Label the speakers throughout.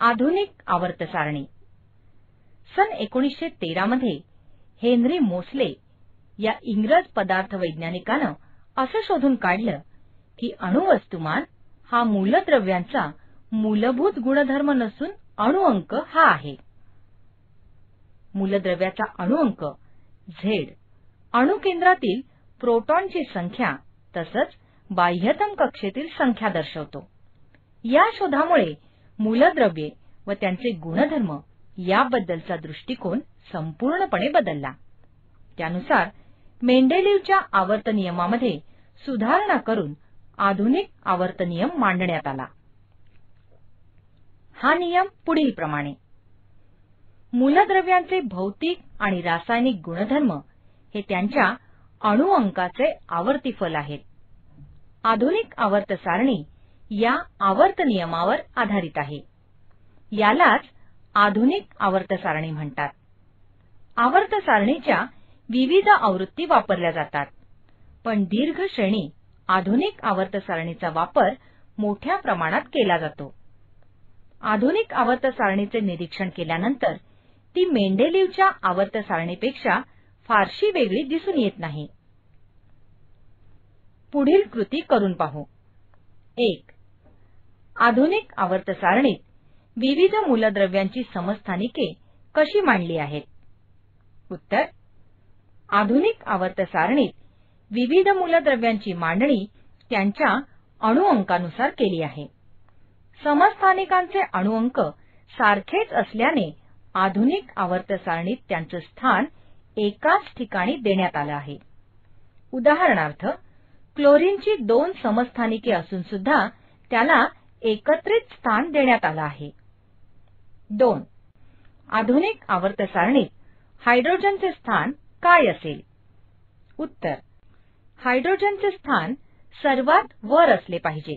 Speaker 1: आधुनिक आवर्त सारणी सन 1913 मध्ये हेनरी मोसले या इंग्रज पदार्थ वैज्ञानिकानं असं शोधून काढलं की अणुवस्तुमान हा मूलद्रव्यांचा मूलभूत गुणधर्म नसून अणुअंक हा आहे. मूलद्रव्याचा अणुअंक झेड अणुकेंद्रातील प्रोटॉनची संख्या तसंच बाह्यतम कक्षेतील संख्या दर्शवतो. या शोधामुळे मूलद्रव्ये व त्यांचे गुणधर्म याबद्दलचा दृष्टिकोन संपूर्णपणे बदलला. त्यानुसार मेंडेलीवच्या आवर्त नियमामध्ये सुधारणा करून आधुनिक आवर्त नियम मांडण्यात आला. हा नियम पुढील प्रमाणे. मूलद्रव्यांचे भौतिक आणि रासायनिक गुणधर्म हे त्यांच्या अणुअंकाचे आवर्तीफल आहेत. आधुनिक आवर्त सारणी या आवर्त नियमावर आधारित आहे. यालाच आधुनिक आवर्त सारणी म्हणतात. आवर्त सारणीच्या विविध आवृत्ती वापरल्या जातात. पण दीर्घ श्रेणी आधुनिक आवर्त सारणीचा वापर मोठ्या प्रमाणात केला जातो. आधुनिक आवर्त सारणीचे निरीक्षण केल्यानंतर ती मेंडेलीवच्या आवर्त सारणीपेक्षा फारशी वेगळी दिसून येत नाही. पुढील कृती करून पाहू. एक आधुनिक आवर्त सारणीत विविध मूलद्रव्यांची समस्थानिके कशी मांडली आहेत? उत्तर आधुनिक आवर्त सारणीत विविध मूलद्रव्यांची मांडणी त्यांच्या अणुअंकानुसार केली आहे. समस्थानिकांचे अणुअंक सारखेच असल्याने आधुनिक आवर्त सारणीत त्यांचं स्थान एकाच ठिकाणी देण्यात आलं आहे. उदाहरणार्थ क्लोरीनची दोन समस्थानिके असून सुद्धा त्याला एकत्रित स्थान देण्यात आलं आहे. दोन आधुनिक आवर्त सारणीत हायड्रोजनचे स्थान काय असेल? उत्तर हायड्रोजनचे स्थान सर्वात वर असले पाहिजे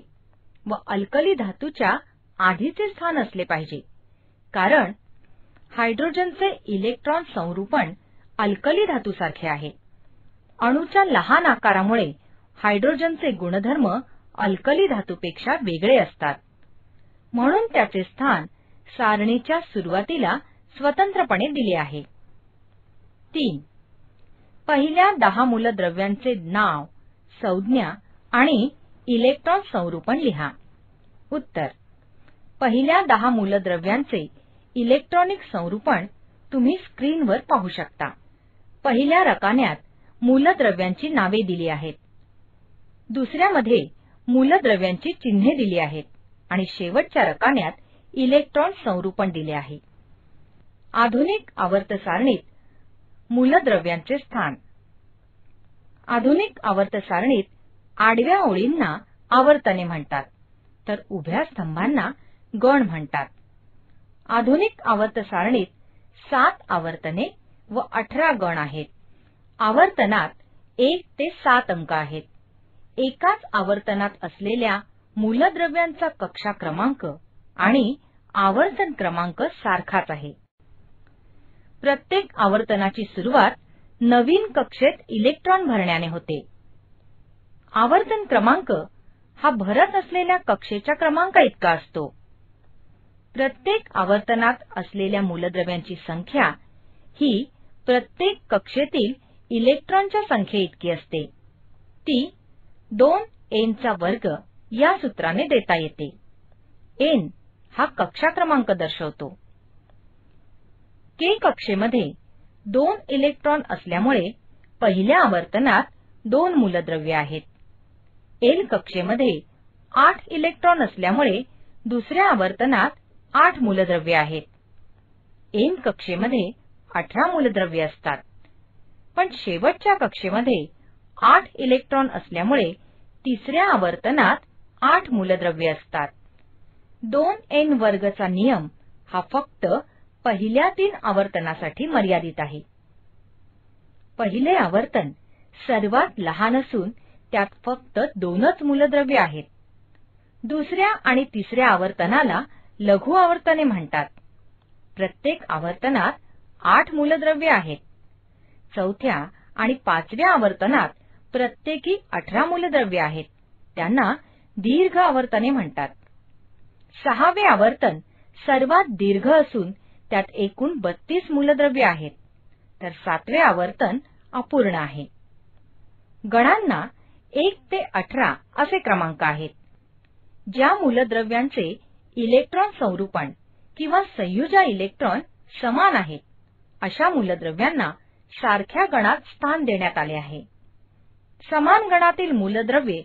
Speaker 1: व अल्कली धातूच्या आधीचे स्थान असले पाहिजे. कारण हायड्रोजनचे इलेक्ट्रॉन संरूपण अल्कली धातूसारखे आहे. अणूच्या लहान आकारामुळे हायड्रोजनचे गुणधर्म अल्कली धातूपेक्षा वेगळे असतात. म्हणून त्याचे स्थान सारणीच्या सुरुवातीला स्वतंत्रपणे दिले आहे. तीन. पहिल्या दहा मूलद्रव्यांचे नाव संज्ञा आणि इलेक्ट्रॉन संरूपण लिहा. उत्तर. पहिल्या दहा मूलद्रव्यांचे इलेक्ट्रॉनिक संरूपण तुम्ही स्क्रीनवर पाहू शकता. पहिल्या रकान्यात मूलद्रव्यांची नावे दिली आहेत. दुसऱ्यामध्ये मूलद्रव्यांची चिन्हे दिली आहेत आणि शेवटच्या रकान्यात इलेक्ट्रॉन संरूपण दिले आहे. आधुनिक आवर्त सारणीत मूलद्रव्यांचे स्थान. आधुनिक आवर्त सारणीत आडव्या ओळींना आवर्तने म्हणतात तर उभ्या स्तंभांना गण म्हणतात. आधुनिक आवर्त सारणीत सात आवर्तने व अठरा गण आहेत. आवर्तनात एक ते सात अंक आहेत. एकाच आवर्तनात असलेल्या मूलद्रव्यांचा कक्षा क्रमांक आणि आवर्तन क्रमांक सारखाच आहे. प्रत्येक आवर्तनाची सुरुवात नवीन कक्षेत इलेक्ट्रॉन भरण्याने होते. आवर्तन क्रमांक हा भरत असलेल्या कक्षेच्या क्रमांका इतका असतो. प्रत्येक आवर्तनात असलेल्या मूलद्रव्यांची संख्या ही प्रत्येक कक्षेतील इलेक्ट्रॉनच्या संख्येइतकी असते. ती दोन एन चा वर्ग या सूत्राने देता येते. एन हा कक्षा क्रमांक दर्शवतो. के कक्षेमध्ये दोन इलेक्ट्रॉन असल्यामुळे पहिल्या आवर्तनात दोन मूलद्रव्ये आहेत. एल कक्षेमध्ये आठ इलेक्ट्रॉन असल्यामुळे दुसऱ्या आवर्तनात आठ मूलद्रव्ये आहेत. एन कक्षेमध्ये अठरा मूलद्रव्य असतात. पण शेवटच्या कक्षेमध्ये आठ इलेक्ट्रॉन असल्यामुळे तिसऱ्या आवर्तनात आठ मूलद्रव्ये असतात. दोन एन वर्गचा नियम हा फक्त पहिल्या तीन आवर्तनासाठी मर्यादित आहे. पहिले आवर्तन सर्वात लहान असून त्यात फक्त दोनच मूलद्रव्ये आहेत. दुसऱ्या आणि तिसऱ्या आवर्तनाला लघु आवर्तने म्हणतात. प्रत्येक आवर्तनात आठ मूलद्रव्ये आहेत. चौथ्या आणि पाचव्या आवर्तनात प्रत्येकी अठरा मूलद्रव्य आहेत. त्यांना दीर्घ आवर्तने म्हणतात. सहावे आवर्तन सर्वात दीर्घ असून त्यात एकूण बत्तीस मूलद्रव्य आहेत. तर सातवे आवर्तन अपूर्ण आहे. गणांना एक ते अठरा असे क्रमांक आहेत. ज्या मूलद्रव्यांचे इलेक्ट्रॉन संरूपण किंवा संयुजा इलेक्ट्रॉन समान आहेत अशा मूलद्रव्यांना सारख्या गणात स्थान देण्यात आले आहे. समान गणातील मूलद्रव्ये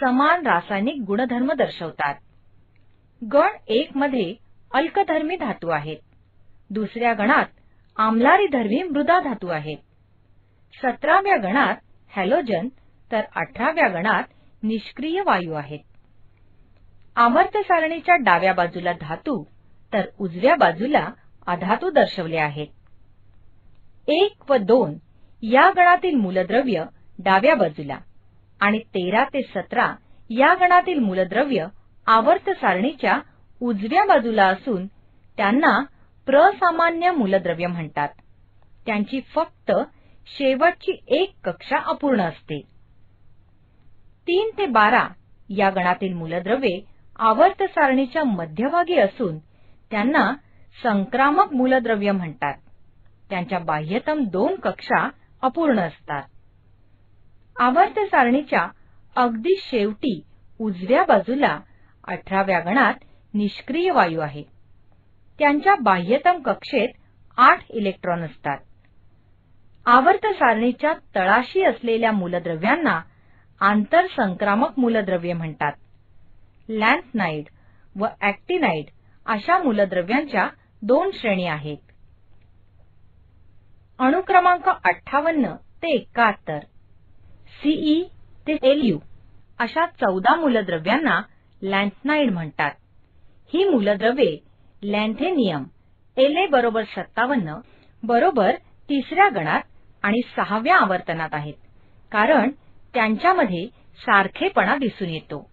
Speaker 1: समान रासायनिक गुणधर्म दर्शवतात. गण एक मध्ये अल्कधर्मी धातू आहेत. दुसऱ्या गणात आम्लारीधर्मी मृदा धातू आहेत. सतराव्या गणात हॅलोजन तर अठराव्या गणात निष्क्रिय वायू आहेत. आवर्त सारणीच्या डाव्या बाजूला धातू तर उजव्या बाजूला अधातू दर्शवले आहेत. एक व दोन या गणातील मूलद्रव्य डाव्या बाजूला. आणि तेरा ते सतरा या गणातील मूलद्रव्य आवर्त सारणीच्या उजव्या बाजूला असून त्यांना प्रसामान्य मूलद्रव्य म्हणतात. त्यांची फक्त शेवटची एक कक्षा अपूर्ण असते. तीन ते बारा या गणातील मूलद्रव्ये आवर्त सारणीच्या मध्यभागी असून त्यांना संक्रामक मूलद्रव्य म्हणतात. त्यांच्या बाह्यतम दोन कक्षा अपूर्ण असतात. आवर्त सारणीच्या अगदी शेवटी उजव्या बाजूला अठराव्या गणात निष्क्रिय वायू आहे. त्यांच्या बाह्यतम कक्षेत आठ इलेक्ट्रॉन असतात. आवर्त सारणीच्या तळाशी असलेल्या मूलद्रव्यांना आंतरसंक्रामक मूलद्रव्ये म्हणतात. लॅन्थनाइड व ऍक्टिनाइड अशा मूलद्रव्यांच्या दोन श्रेणी आहेत. अणुक्रमांक अठ्ठावन्न ते एकाहत्तर. सीई e ते एलयू अशा चौदा मूलद्रव्यांना लँथनाईड म्हणतात. ही मूलद्रव्ये लँथेनियम एलए बरोबर सत्तावन्न बरोबर तिसऱ्या गणात आणि सहाव्या आवर्तनात आहेत. कारण त्यांच्यामध्ये सारखेपणा दिसून येतो.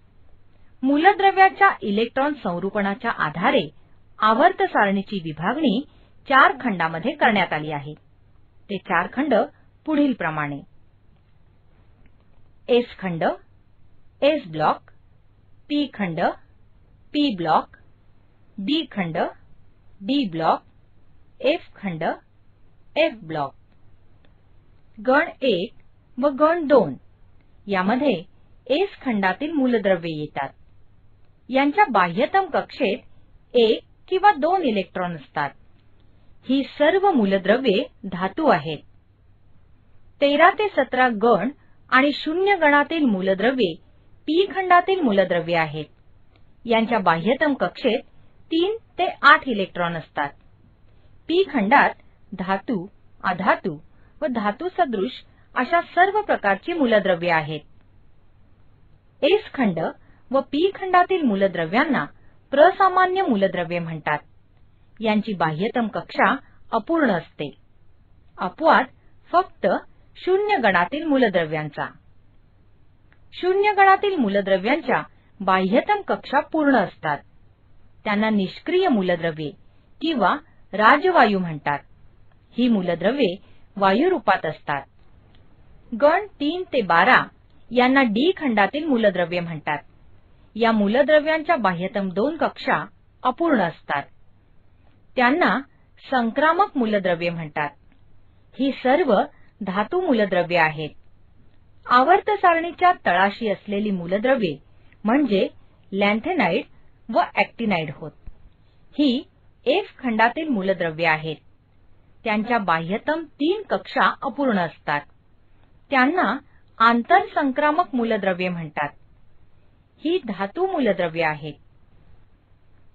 Speaker 1: मूलद्रव्याच्या इलेक्ट्रॉन संरूपणाच्या आधारे आवर्त सारणीची विभागणी चार खंडामध्ये करण्यात आली आहे. ते चार खंड पुढील प्रमाणे एस खंड एस ब्लॉक पी खंड पी ब्लॉक डी खंड डी ब्लॉक एफ खंड एफ ब्लॉक गण एक व गण दोन यामध्ये एस खंडातील मूलद्रव्ये येतात. यांच्या बाह्यतम कक्षेत एक किंवा दोन इलेक्ट्रॉन असतात. ही सर्व मूलद्रव्ये धातू आहेत. तेरा ते सतरा गण आणि शून्य गणातील मूलद्रव्ये पी खंडातील मूलद्रव्ये आहेत. यांच्या बाह्यतम कक्षेत तीन ते आठ इलेक्ट्रॉन असतात. पी खंडात धातू अधातू व धातू सदृश अशा सर्व प्रकारची मूलद्रव्ये आहेत. एस खंड व पी खंडातील मूलद्रव्यांना प्रसामान्य मूलद्रव्ये म्हणतात. यांची बाह्यतम कक्षा अपूर्ण असते. अपवाद फक्त शून्य गणातील मूलद्रव्यांचा. शून्य गणातील मूलद्रव्यांच्या बाह्यतम कक्षा पूर्ण असतात. त्यांना निष्क्रिय मूलद्रव्ये किंवा राजवायू म्हणतात. ही मूलद्रव्ये वायू रूपात असतात. गण तीन ते बारा यांना डी खंडातील मूलद्रव्ये म्हणतात. या मूलद्रव्यांच्या बाह्यतम दोन कक्षा अपूर्ण असतात. त्यांना संक्रामक मूलद्रव्ये म्हणतात. ही सर्व धातू मूलद्रव्ये आहेत. आवर्त सारणीच्या तळाशी असलेली मूलद्रव्ये म्हणजे लॅन्थेनाइड व ऍक्टिनाइड होत. ही एफ खंडातील मूलद्रव्ये आहेत. त्यांच्या बाह्यतम तीन कक्षा अपूर्ण असतात. त्यांना आंतरसंक्रामक मूलद्रव्ये म्हणतात. ही धातू मूलद्रव्ये आहेत.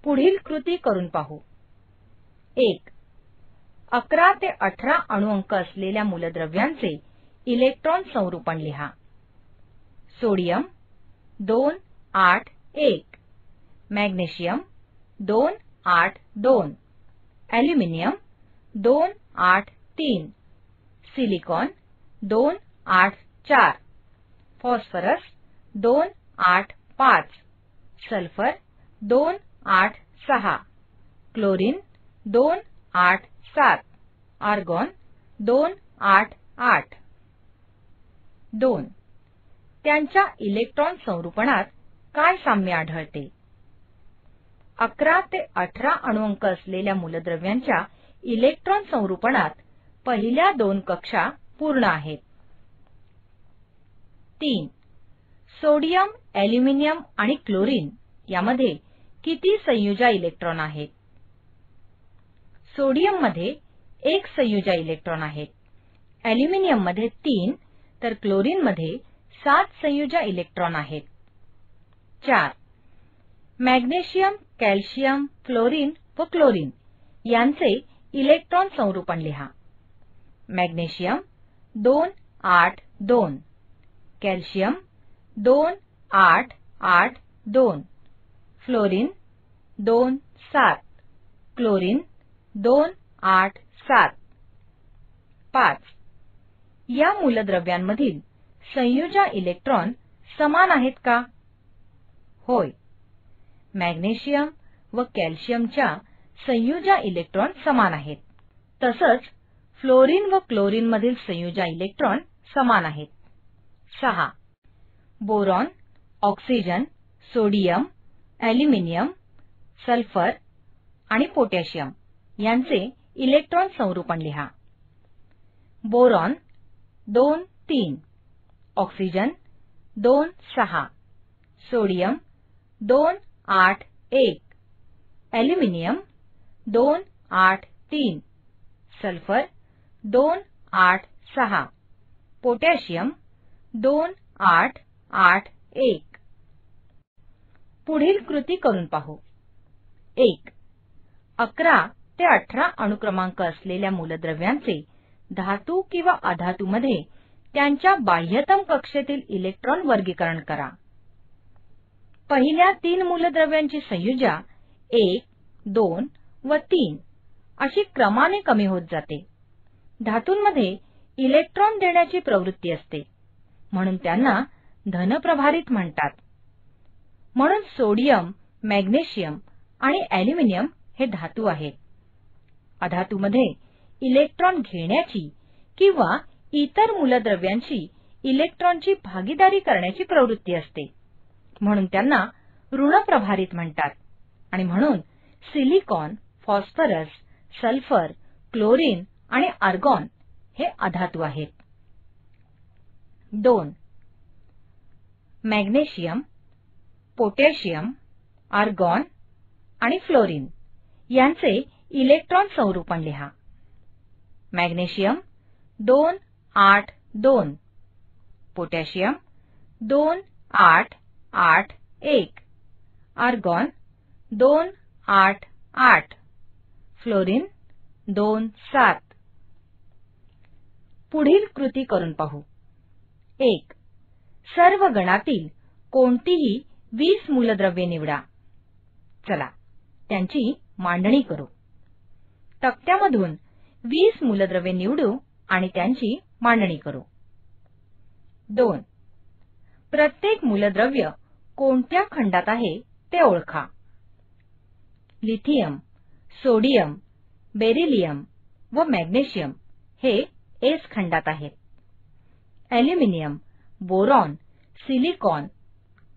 Speaker 1: पुढील कृती करून पाहू. एक अकरा ते अठरा अणुअंक असलेल्या मूलद्रव्यांचे इलेक्ट्रॉन संरूपण लिहा. सोडियम दोन आठ एक. मॅग्नेशियम दोन आठ दोन. ॲल्युमिनियम दोन आठ तीन. सिलिकॉन दोन आठ चार. फॉस्फरस दोन आठ पाच. सल्फर दोन आठ सहा. क्लोरीन दोन आठ सात आर्गॉन दोन आठ आठ. दोन. त्यांच्या इलेक्ट्रॉन संरूपणात काय साम्य आढळते? अकरा ते अठरा अणुअंक असलेल्या मूलद्रव्यांच्या इलेक्ट्रॉन संरूपणात पहिल्या दोन कक्षा पूर्ण आहेत. तीन. सोडियम ॲल्युमिनियम आणि क्लोरीन यामध्ये किती संयुजा इलेक्ट्रॉन आहेत? सोडियममध्ये एक संयुजा इलेक्ट्रॉन आहेत. ॲल्युमिनियममध्ये तीन तर क्लोरीन मध्ये सात संयुजा इलेक्ट्रॉन आहेत. चार मॅग्नेशियम कॅल्शियम फ्लोरीन व क्लोरीन यांचे इलेक्ट्रॉन संरूपण लिहा. मॅग्नेशियम दोन आठ दोन कॅल्शियम दोन आठ आठ दोन फ्लोरीन दोन सात क्लोरीन दोन आठ सात. पाच. या मूलद्रव्यांमधील संयुजा इलेक्ट्रॉन समान आहेत का? होय. मॅग्नेशियम व कॅल्शियमच्या संयुजा इलेक्ट्रॉन समान आहेत. तसंच फ्लोरीन व क्लोरीन मधील संयुजा इलेक्ट्रॉन समान आहेत. सहा. Boron oxygen sodium aluminium sulphur आणि पोटॅशियम. यांचे इलेक्ट्रॉन संरूपण लिहा. बोरॉन दोन तीन ऑक्सिजन दोन सहा सोडियम दोन आठ एक ॲल्युमिनियम दोन आठ तीन सल्फर दोन आठ सहा पोटॅशियम दोन आठ आठ एक. पुढील कृती करून पाहू. एक अकरा ते अठरा अणुक्रमांक असलेल्या मूलद्रव्यांचे धातू किंवा अधातूमध्ये त्यांच्या बाह्यतम कक्षेतील इलेक्ट्रॉन वर्गीकरण करा. पहिल्या तीन मूलद्रव्यांची संयुजा एक दोन व तीन अशी क्रमाने कमी होत जाते. धातूंमध्ये इलेक्ट्रॉन देण्याची प्रवृत्ती असते म्हणून त्यांना धनप्रभारित म्हणतात. म्हणून सोडियम मॅग्नेशियम आणि ॲल्युमिनियम हे धातू आहेत. अधातूमध्ये इलेक्ट्रॉन घेण्याची किंवा इतर मूलद्रव्यांची इलेक्ट्रॉनची भागीदारी करण्याची प्रवृत्ती असते. म्हणून त्यांना ऋण प्रभारित म्हणतात. आणि म्हणून सिलिकॉन फॉस्फरस सल्फर क्लोरीन आणि आर्गॉन हे अधातू आहेत. दोन. मॅग्नेशियम पोटॅशियम आर्गॉन आणि फ्लोरीन यांचे इलेक्ट्रॉन संरूपण लिहा. मॅग्नेशियम दोन आठ दोन. पोटॅशियम दोन आठ आठ एक. आर्गॉन दोन आठ आठ. फ्लोरीन दोन सात. पुढील कृती करून पाहू. एक. सर्व गणातील कोणतीही वीस मूलद्रव्ये निवडा. चला त्यांची मांडणी करू. तक्त्यामधून वीस मूलद्रव्ये निवडू आणि त्यांची मांडणी करू. दोन. प्रत्येक मूलद्रव्य कोणत्या खंडात आहे ते ओळखा. लिथियम सोडियम बेरिलियम व मॅग्नेशियम हे एस खंडात आहेत. Aluminium boron silicon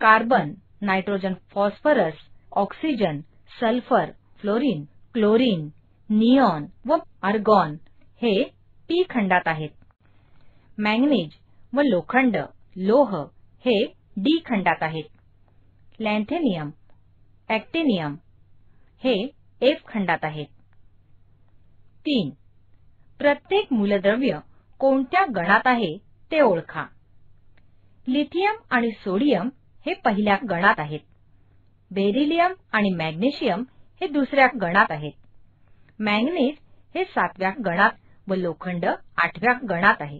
Speaker 1: carbon nitrogen phosphorus oxygen sulphur fluorine chlorine neon व आर्गॉन हे पी खंडात आहेत. मॅंगनीज व लोखंड लोह हे डी खंडात आहेत. लॅन्थेनियम ॲक्टिनियम हे एफ खंडात आहेत. तीन प्रत्येक मूलद्रव्य कोणत्या गणात आहे ते ओळखा. लिथियम आणि सोडियम हे पहिल्या गणात आहेत. बेरिलियम आणि मॅग्नेशियम हे दुसऱ्या गणात आहेत. मॅंगनीज हे सातव्या गणात व लोखंड आठव्या गणात आहे.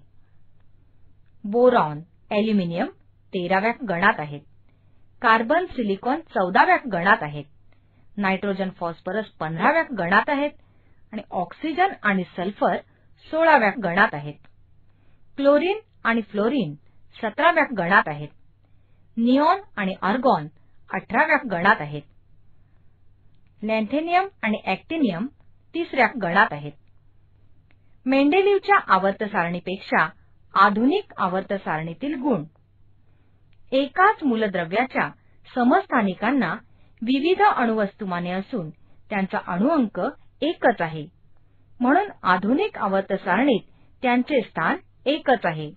Speaker 1: बोरॉन ॲल्युमिनियम तेराव्या गणात आहेत कार्बन सिलिकॉन चौदाव्या गणात आहेत नायट्रोजन फॉस्फरस पंधराव्या गणात आहेत आणि ऑक्सिजन आणि सल्फर सोळाव्या गणात आहेत क्लोरीन आणि फ्लोरीन सतराव्या गणात आहेत निऑन आणि आर्गॉन अठराव्या गणात आहेत लॅन्थेनियम आणि ॲक्टिनियम तिसऱ्या गणात आहेत. मेंडेलिवच्या आवर्त सारणीपेक्षा आधुनिक आवर्त सारणीतील गुण. एकाच मूलद्रव्याच्या समस्थानिकांना विविध अणुवस्तुमाने असून त्यांचा अणुअंक एकच आहे. म्हणून आधुनिक आवर्त सारणीत त्यांचे स्थान एकच आहे.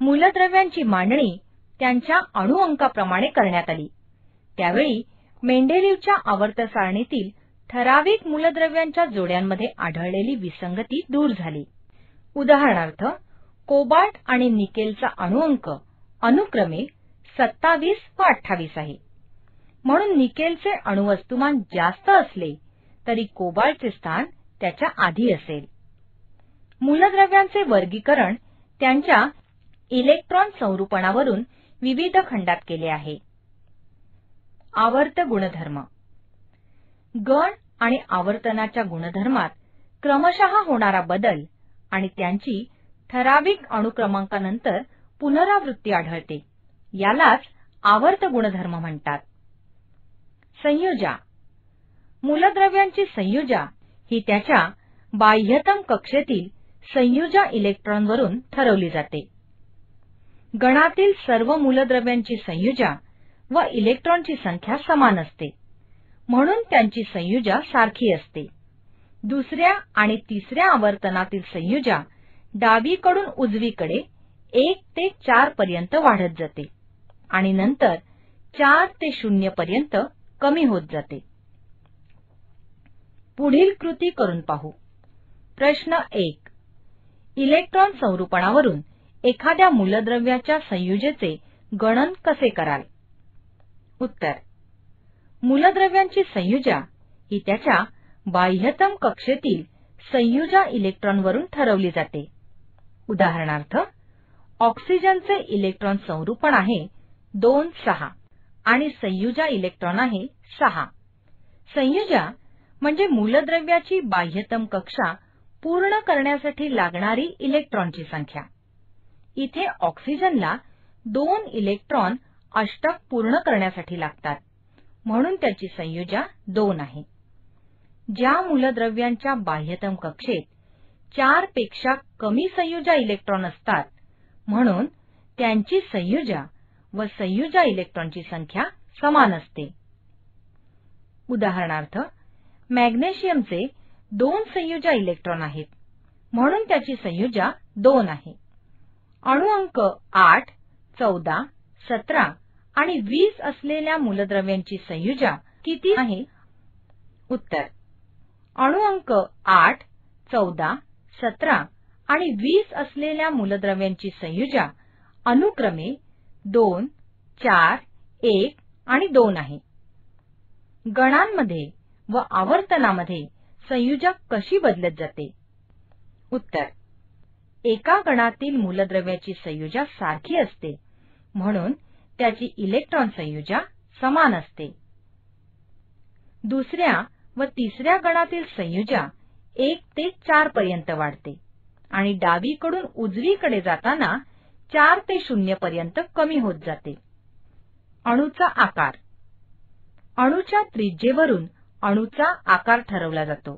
Speaker 1: मूलद्रव्यांची मांडणी त्यांच्या अणुअंकाप्रमाणे करण्यात आली. त्यावेळी मेंडेलिवच्या आवर्त सारणीतील ठराविक मूलद्रव्यांच्या जोड्यांमध्ये आढळलेली विसंगती दूर झाली. उदाहरणार्थ कोबाल्ट आणि निकेलचा अणुअंक अनुक्रमे 27 व 28 आहे. म्हणून निकेलचे अणुवस्तुमान जास्त असले तरी कोबाल्टचे स्थान त्याच्या आधी असेल. मूलद्रव्यांचे वर्गीकरण त्यांच्या इलेक्ट्रॉन संरूपणावरून विविध खंडात केले आहे. आवर्त गुणधर्म गण आणि आवर्तनाच्या गुणधर्मात क्रमशः होणारा बदल आणि त्यांची ठराविक अणुक्रमांकानंतर पुनरावृत्ती आढळते. यालाच आवर्त गुणधर्म म्हणतात. संयुजा. मूलद्रव्यांची संयुजा ही त्याच्या बाह्यतम कक्षेतील संयुजा इलेक्ट्रॉनवरून ठरवली जाते. गणातील सर्व मूलद्रव्यांची संयुजा व इलेक्ट्रॉनची संख्या समान असते. म्हणून त्यांची संयुजा सारखी असते. दुसऱ्या आणि तिसऱ्या आवर्तनातील संयुजा डावीकडून उजवीकडे एक ते चार पर्यंत वाढत जाते आणि नंतर चार ते शून्य पर्यंत कमी होत जाते. पुढील कृती करून पाहू. प्रश्न एक. इलेक्ट्रॉन संरूपणावरून एखाद्या मूलद्रव्याच्या संयुजेचे गणन कसे कराल? उत्तर. मूलद्रव्यांची संयुजा ही त्याच्या बाह्यतम कक्षेतील संयुजा इलेक्ट्रॉनवरून ठरवली जाते. उदाहरणार्थ ऑक्सिजनचे इलेक्ट्रॉन संरूपण आहे दोन सहा आणि संयुजा इलेक्ट्रॉन आहे सहा. संयुजा म्हणजे मूलद्रव्याची बाह्यतम कक्षा पूर्ण करण्यासाठी लागणारी इलेक्ट्रॉनची संख्या. इथे ऑक्सिजनला दोन इलेक्ट्रॉन अष्टक पूर्ण करण्यासाठी लागतात. म्हणून त्याची संयुजा दोन आहे. ज्या मूलद्रव्यांच्या बाह्यतम कक्षेत चारपेक्षा कमी संयुजा इलेक्ट्रॉन असतात म्हणून त्यांची संयुजा व संयुजा इलेक्ट्रॉनची संख्या समान असते. उदाहरणार्थ मॅग्नेशियमचे दोन संयुजा इलेक्ट्रॉन आहेत म्हणून त्याची संयुजा दोन आहे. अणुअंक आठ चौदा सतरा आणि वीस असलेल्या मूलद्रव्यांची संयुजा किती आहे? उत्तर. अणुअंक आठ चौदा सतरा आणि वीस असलेल्या मूलद्रव्यांची संयुजा अनुक्रमे दोन चार एक आणि दोन आहे. गणांमध्ये व आवर्तनामध्ये संयुजा कशी बदलत जाते? उत्तर. एका गणातील मूलद्रव्याची संयुजा सारखी असते. म्हणून त्याची इलेक्ट्रॉन संयुजा समान असते. दुसऱ्या व तिसऱ्या गणातील संयुजा एक ते चार पर्यंत वाढते आणि डावीकडून उजवीकडे जाताना चार ते शून्य पर्यंत कमी होत जाते. अणूचा आकार. अणूच्या त्रिज्येवरून अणूचा आकार ठरवला जातो.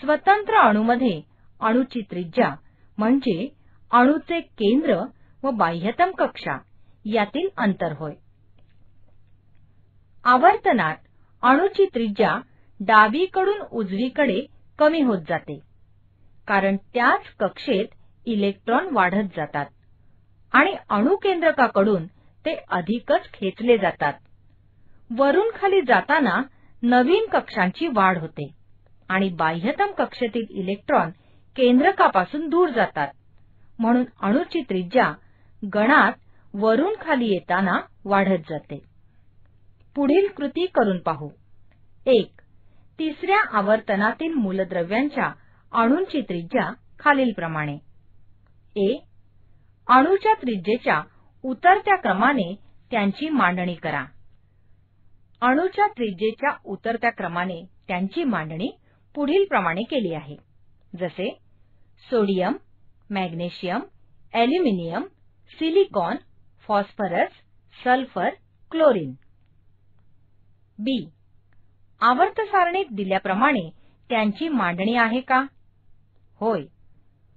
Speaker 1: स्वतंत्र अणूमध्ये अणूची त्रिज्या म्हणजे अणूचे केंद्र व बाह्यतम कक्षा यातील अंतर होय. आवर्तनात अणूची त्रिज्या डावीकडून उजवीकडे कमी होत जाते. कारण त्याच कक्षेत इलेक्ट्रॉन वाढत जातात आणि अणुकेंद्रकाकडून ते अधिकच खेचले जातात. वरून खाली जाताना नवीन कक्षांची वाढ होते आणि बाह्यतम कक्षेतील इलेक्ट्रॉन केंद्रकापासून दूर जातात. म्हणून अणूची त्रिज्या गणात वरून खाली येताना वाढत जाते. पुढील कृती करून पाहू. एक तिसऱ्या आवर्तनातील मूलद्रव्यांच्या अणूंची त्रिज्या खालीलप्रमाणे ए अणूच्या त्रिज्येच्या उतरत्या क्रमाने त्यांची मांडणी करा. अणूच्या त्रिज्येच्या उतरत्या क्रमाने त्यांची मांडणी पुढील प्रमाणे केली आहे. जसे sodium magnesium aluminium silicon phosphorus sulphur chlorine. B. आवर्त सारणीत दिल्याप्रमाणे त्यांची मांडणी आहे का? होय.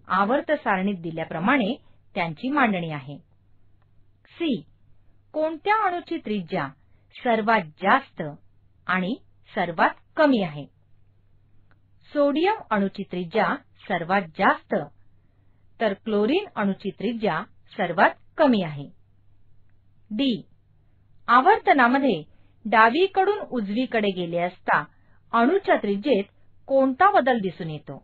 Speaker 1: आवर्त सारणीत दिल्याप्रमाणे त्यांची मांडणी आहे. सी. कोणत्या अणूची त्रिज्या सर्वात जास्त आणि सर्वात कमी आहे? सोडियम अणूची त्रिज्या सर्वात जास्त तर क्लोरीन अणूची त्रिज्या सर्वात कमी आहे. डी. आवर्तनामध्ये डावीकडून उजवीकडे गेले असता अणूच्या त्रिज्येत कोणता बदल दिसून येतो?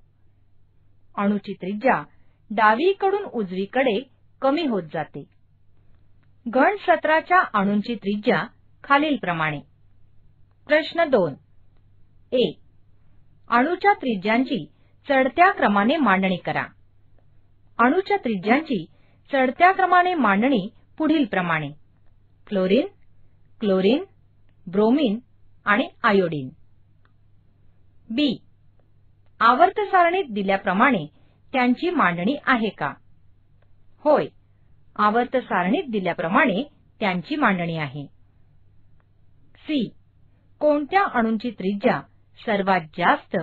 Speaker 1: अणूची त्रिज्या डावीकडून उजवीकडे कमी होत जाते. घनसत्राच्या अणूंची त्रिज्या खालीलप्रमाणे प्रश्न दोन. ए. अणूच्या त्रिज्यांची चढत्या क्रमाने मांडणी करा. अणूच्या त्रिज्यांची चढत्या क्रमाने मांडणी पुढील प्रमाणे. क्लोरीन क्लोरीन ब्रोमीन आणि आयोडीन. बी. आवर्त सारणीत दिल्याप्रमाणे त्यांची मांडणी आहे का? होय. आवर्त सारणीत दिल्याप्रमाणे त्यांची मांडणी आहे. सी. कोणत्या अणूंची त्रिज्या सर्वात जास्त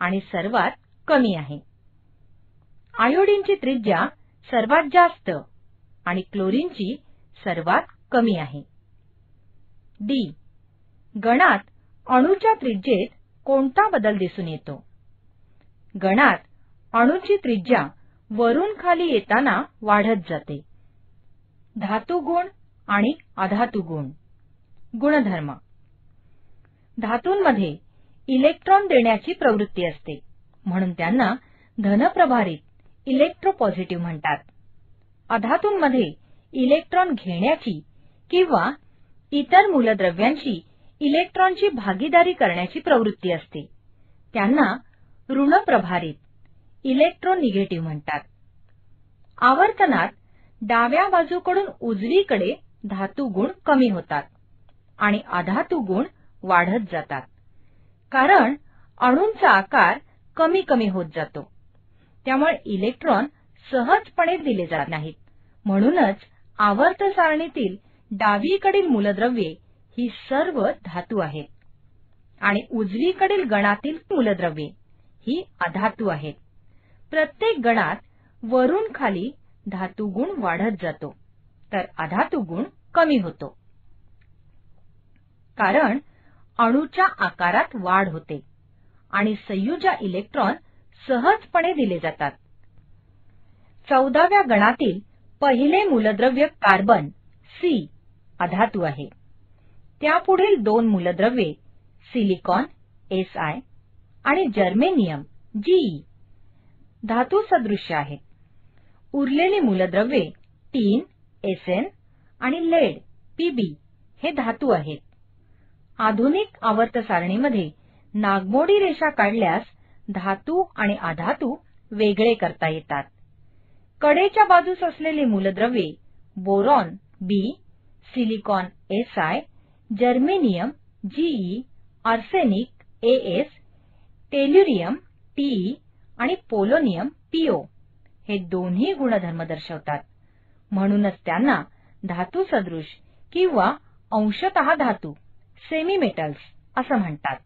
Speaker 1: आणि सर्वात कमी आहे? आयोडीनची त्रिज्या सर्वात जास्त आणि क्लोरीनची सर्वात कमी आहे. डी गणात अणूच्या त्रिज्येत कोणता बदल दिसून येतो? गणात अणूची त्रिज्या वरून खाली येताना वाढत जाते. धातू गुण आणि अधातू गुण गुणधर्म. धातूंमध्ये इलेक्ट्रॉन देण्याची प्रवृत्ती असते. म्हणून त्यांना धनप्रभारित इलेक्ट्रोपॉझिटिव्ह म्हणतात. अधातूंमध्ये इलेक्ट्रॉन घेण्याची किंवा इतर मूलद्रव्यांशी इलेक्ट्रॉनची भागीदारी करण्याची प्रवृत्ती असते. त्यांना ऋण ऋणप्रभारित इलेक्ट्रोनिगेटिव्ह म्हणतात. आवर्तनात डाव्या बाजूकडून उजवीकडे धातू गुण कमी होतात आणि अधातू गुण वाढत जातात. कारण अणूंचा आकार कमी कमी होत जातो. त्यामुळे इलेक्ट्रॉन सहजपणे दिले जात नाहीत. म्हणूनच आवर्त सारणीतील डावीकडील मूलद्रव्ये ही सर्व धातू आहेत. आणि उजवीकडील गणातील मूलद्रव्ये ही अधातू आहेत. प्रत्येक गणात वरून खाली धातू गुण वाढत जातो. तर अधातू गुण कमी होतो. कारण अणूच्या आकारात वाढ होते आणि संयुजा इलेक्ट्रॉन सहजपणे दिले जातात. चौदाव्या गणातील पहिले मूलद्रव्य कार्बन सी अधातू आहे. त्यापुढील दोन मूलद्रव्ये सिलिकॉन एस आय आणि जर्मेनियम जीई धातू सदृश्य आहेत. उरलेली मूलद्रव्ये टीन एन आणि लेड पीबी हे धातू आहेत. आधुनिक आवर्त सारणीमध्ये नागमोडी रेषा काढल्यास धातू आणि अधातू वेगळे करता येतात. कडेच्या बाजूस असलेली मूलद्रव्ये boron B silicon Si germanium Ge arsenic As tellurium Te आणि पोलोनियम Po हे दोन्ही गुणधर्म दर्शवतात. म्हणूनच त्यांना धातू सदृश किंवा अंशतः धातू सेमी मेटल्स असं म्हणतात.